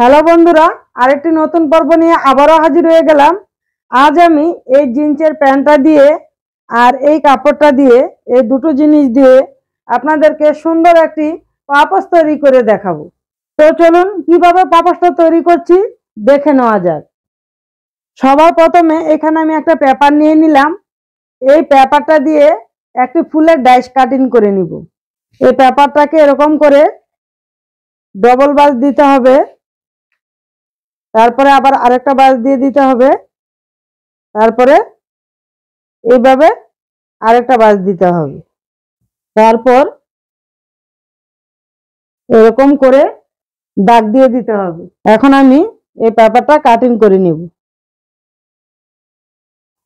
Hello বন্ধুরা, আরেকটি নতুন পর্ব নিয়ে আবারও হাজির হয়ে গেলাম। আজ আমি এই জিন্সের প্যান্টটা দিয়ে আর এই কাপড়টা দিয়ে, এই দুটো জিনিস দিয়ে আপনাদেরকে সুন্দর একটি পাপস তৈরি করে দেখাবো। তো চলুন, কীভাবে পাপসটা তৈরি করছি দেখে নেওয়া যাক। সবার প্রথমে এখানে আমি একটা পেপার নিয়ে নিলাম। এই পেপারটা দিয়ে একটি ফুলের ডাইস কাটিং করে নিব। এই পেপারটাকে এরকম করে ডবল বাস দিতে হবে। তারপরে আবার আরেকটা বাস দিয়ে দিতে হবে। তারপরে এইভাবে আরেকটা বাস দিতে হবে। তারপর এরকম করে দাগ দিয়ে দিতে হবে। এখন আমি এই পেপারটা কাটিং করে নিব।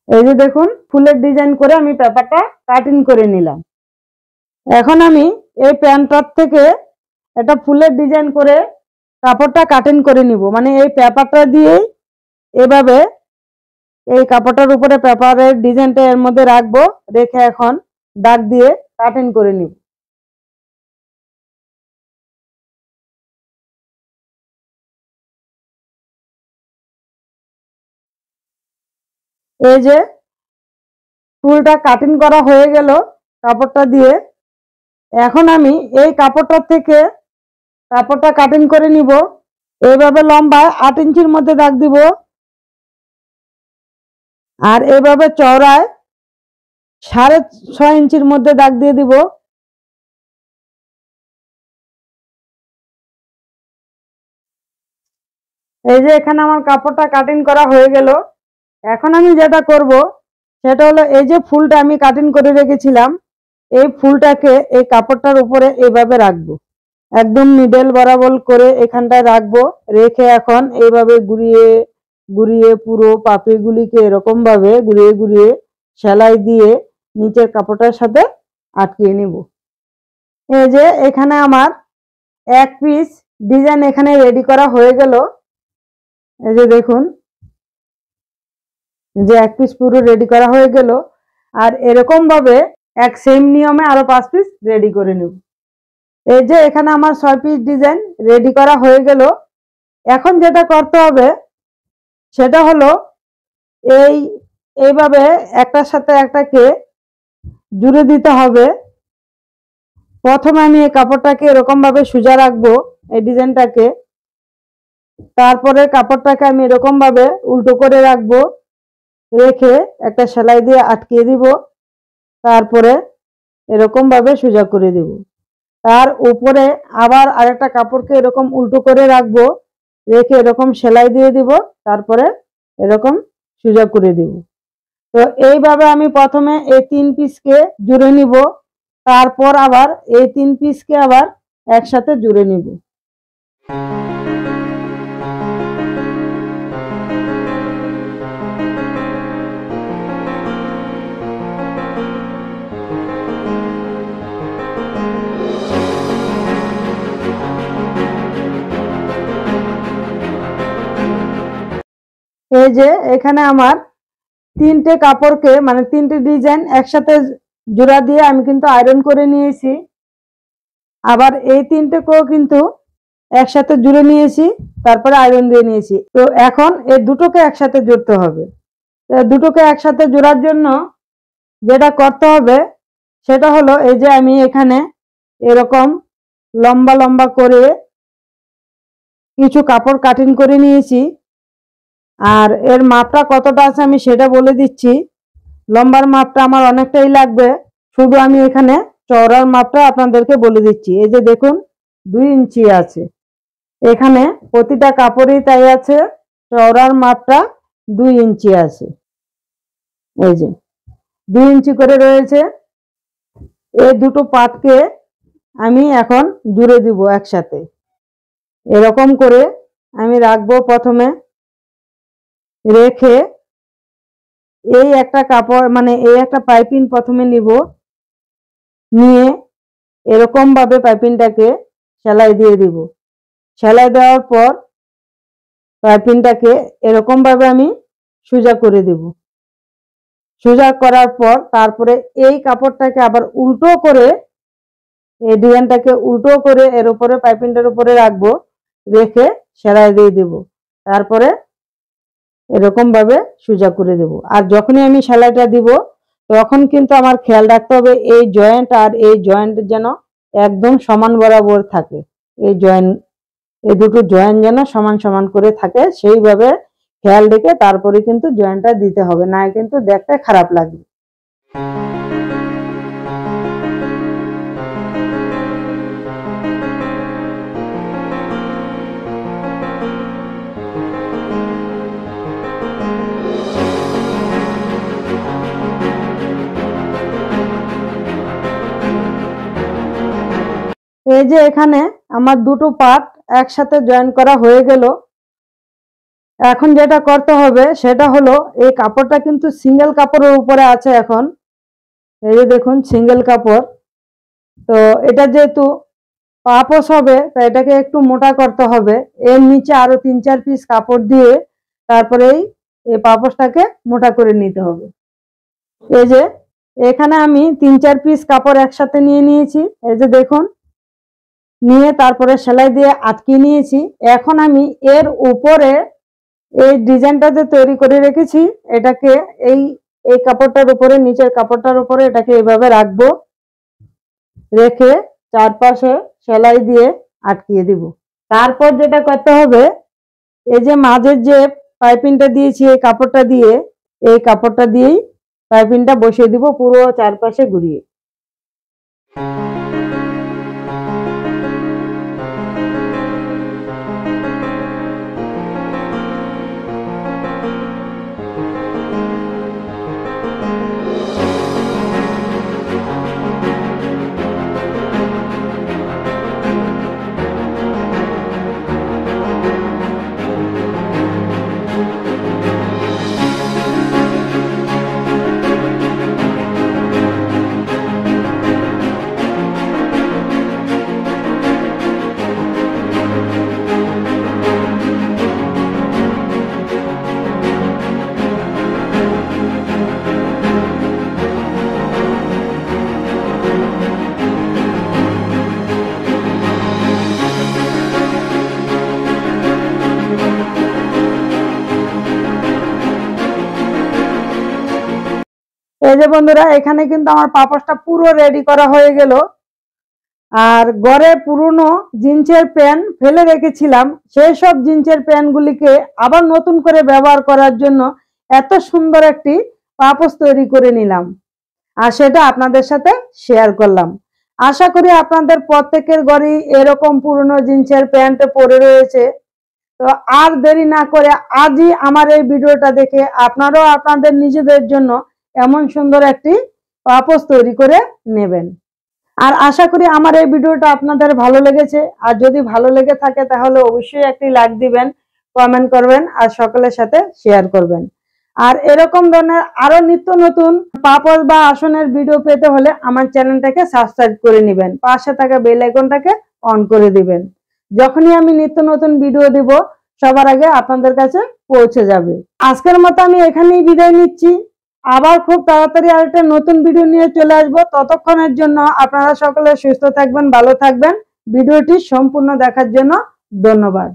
এই যে দেখুন, ফুলের ডিজাইন করে আমি পেপারটা কাটিং করে নিলাম। এখন আমি এই প্যান্টটার থেকে একটা ফুলের ডিজাইন করে কাপড়টা কাটিং করে নিব। মানে এই পেপারটা দিয়েই এভাবে এই কাপড়টার উপরে পেপারের ডিজাইনটা এর মধ্যে রাখব, রেখে এখন দাগ দিয়ে কাটিং করে নিব। এই যে ফুলটা কাটিং করা হয়ে গেল, কাপড়টা দিয়ে। এখন আমি এই কাপড়টার থেকে কাপড়টা কাটিং করে নিব। এইভাবে লম্বায় আট ইঞ্চির মধ্যে দাগ দিব। আর এভাবে চওড়ায় সাড়ে ছয় ইঞ্চির মধ্যে দাগ দিয়ে দিব। এই যে এখানে আমার কাপড়টা কাটিং করা হয়ে গেল। এখন আমি যেটা করব, সেটা হলো এই যে ফুলটা আমি কাটিং করে রেখেছিলাম, এই ফুলটাকে এই কাপড়টার উপরে এইভাবে রাখব। একদম মিডল বরাবর করে এখানটায় রাখব। রেখে এখন এইভাবে ঘুরিয়ে ঘুরিয়ে পুরো পাপড়িগুলিকে এরকম ভাবে ঘুরিয়ে ঘুরিয়ে সেলাই দিয়ে নিচের কাপড়টার সাথে আটকিয়ে নিব। এই যে এখানে আমার এক পিস ডিজাইন এখানে রেডি করা হয়ে গেল। এই যে দেখুন যে এক পিস পুরো রেডি করা হয়ে গেল। আর এরকম ভাবে এক সেম নিয়মে আরও পাঁচ পিস রেডি করে নেব। এই যে এখানে আমার ছয় পিস ডিজাইন রেডি করা হয়ে গেল। এখন যেটা করতে হবে, সেটা হলো এই, এইভাবে একটার সাথে একটাকে জুড়ে দিতে হবে। প্রথমে আমি এই কাপড়টাকে এরকমভাবে সোজা রাখব, এই ডিজাইনটাকে। তারপরে কাপড়টাকে আমি এরকমভাবে উল্টো করে রাখব, রেখে একটা সেলাই দিয়ে আটকিয়ে দিব। তারপরে এরকমভাবে সোজা করে দিব। তার উপরে আবার আরেকটা কাপড়কে এরকম উল্টো করে রাখব, রেখে এরকম সেলাই দিয়ে দিব, তারপরে এরকম সোজা করে দিব। তো এইভাবে আমি প্রথমে এই তিন পিসকে জুড়ে নিব, তারপর আবার এই তিন পিসকে আবার একসাথে জুড়ে নিব। এই যে এখানে আমার তিনটে কাপড়কে মানে তিনটে ডিজাইন একসাথে জোড়া দিয়ে আমি কিন্তু আয়রন করে নিয়েছি। আবার এই তিনটেকেও কিন্তু একসাথে জুড়ে নিয়েছি, তারপরে আয়রন দিয়ে নিয়েছি। তো এখন এই দুটোকে একসাথে জুড়তে হবে। দুটোকে একসাথে জোড়ার জন্য যেটা করতে হবে, সেটা হলো এই যে আমি এখানে এরকম লম্বা লম্বা করে কিছু কাপড় কাটিং করে নিয়েছি। আর এর মাপটা কতটা আছে আমি সেটা বলে দিচ্ছি। লম্বার মাপটা আমার অনেকটাই লাগবে। শুধু আমি এখানে চওড়ার মাপটা আপনাদেরকে বলে দিচ্ছি। এই যে দেখুন, দুই ইঞ্চি আছে। এখানে প্রতিটা কাপড়ই তাই আছে, চওড়ার মাপটা দুই ইঞ্চি আছে। এই যে, দুই ইঞ্চি করে রয়েছে। এই দুটো পাটকে আমি এখন জুড়ে দিব একসাথে। এরকম করে আমি রাখব প্রথমে। রেখে এই একটা কাপড় মানে এই একটা পাইপিং প্রথমে নিব। নিয়ে এরকম ভাবে পাইপিংটাকে সেলাই দিয়ে দিব। সেলাই দেওয়ার পর পাইপিংটাকে এরকম ভাবে আমি সোজা করে দেব। সোজা করার পর তারপরে এই কাপড়টাকে আবার উল্টো করে, এই ডিজাইনটাকে উল্টো করে এর উপরে, পাইপিংটার উপরে রাখব, রেখে সেলাই দিয়ে দেব। তারপরে এরকম ভাবে সোজা করে দেব। আর যখনই আমি সেলাইটা দিব, তখন কিন্তু আমার খেয়াল রাখতে হবে এই জয়েন্ট আর এই জয়েন্ট যেন একদম সমান বরাবর থাকে। এই জয়েন্ট এই দুটো জয়েন্ট যেন সমান সমান করে থাকে, সেইভাবে খেয়াল রেখে তারপরে কিন্তু জয়েন্টটা দিতে হবে। না কিন্তু দেখতে খারাপ লাগবে। এই যে এখানে আমার দুটো পার্ট একসাথে জয়েন করা হয়ে গেল। এখন যেটা করতে হবে, সেটা হলো এই কাপড়টা কিন্তু সিঙ্গেল কাপড়ের উপরে আছে এখন। এই যে দেখুন সিঙ্গেল কাপড়। তো এটা যেহেতু পাপোস হবে তো এটাকে একটু মোটা করতে হবে। এর নিচে আরও তিন চার পিস কাপড় দিয়ে তারপরেই এই পাপোসটাকে মোটা করে নিতে হবে। এই যে এখানে আমি তিন চার পিস কাপড় একসাথে নিয়ে নিয়েছি। এই যে দেখুন নিয়ে তারপরে সেলাই দিয়ে আটকে নিয়েছি। এখন আমি এর উপরে এই ডিজাইনটা যে তৈরি করে রেখেছি, এটাকে এই এই কাপড়টার উপরে, নিচের কাপড়টার উপরে এটাকে এইভাবে রাখব। রেখে চারপাশে সেলাই দিয়ে আটকিয়ে দিব। তারপর যেটা করতে হবে, এই যে মাঝের যে পাইপিংটা দিয়েছি, এই কাপড়টা দিয়ে, এই কাপড়টা দিয়েই পাইপিংটা বসিয়ে দিব পুরো চারপাশে ঘুরিয়ে। এই যে বন্ধুরা, এখানে কিন্তু আমার পাপোশটা পুরো রেডি করা হয়ে গেল। আর গড়ে পুরনো জিন্সের প্যান্ট ফেলে রেখেছিলাম। সেই সব জিন্সের প্যান্টগুলিকে আবার নতুন করে ব্যবহার করার জন্য এত সুন্দর একটি পাপোশ তৈরি করে নিলাম। আর সেটা আপনাদের সাথে শেয়ার করলাম। আশা করি আপনাদের প্রত্যেকের ঘরেই এরকম পুরনো জিন্সের প্যান্ট পরে রয়েছে। তো আর দেরি না করে আজই আমার এই ভিডিওটা দেখে আপনারাও আপনাদের নিজেদের জন্য এমন সুন্দর একটি পাপোস তৈরি করে নেবেন। আর আশা করি আমার এই ভিডিওটা আপনাদের ভালো লেগেছে। আর যদি ভালো লেগে থাকে তাহলে অবশ্যই একটি লাইক দিবেন কমেন্ট করবেন আর সকলের সাথে শেয়ার করবেন। আর এরকম ধরনের আরও নিত্য নতুন পাপস বা আসনের ভিডিও পেতে হলে আমার চ্যানেলটাকে সাবস্ক্রাইব করে নেবেন। পাশে থাকা বেল আইকনটাকে অন করে দিবেন। যখনই আমি নিত্য নতুন ভিডিও দিব, সবার আগে আপনাদের কাছে পৌঁছে যাবে। আজকের মতো আমি এখানেই বিদায় নিচ্ছি। আবার খুব তাড়াতাড়ি আর একটা নতুন ভিডিও নিয়ে চলে আসব। ততক্ষণের জন্য আপনারা সকলে সুস্থ থাকবেন, ভালো থাকবেন। ভিডিওটি সম্পূর্ণ দেখার জন্য ধন্যবাদ।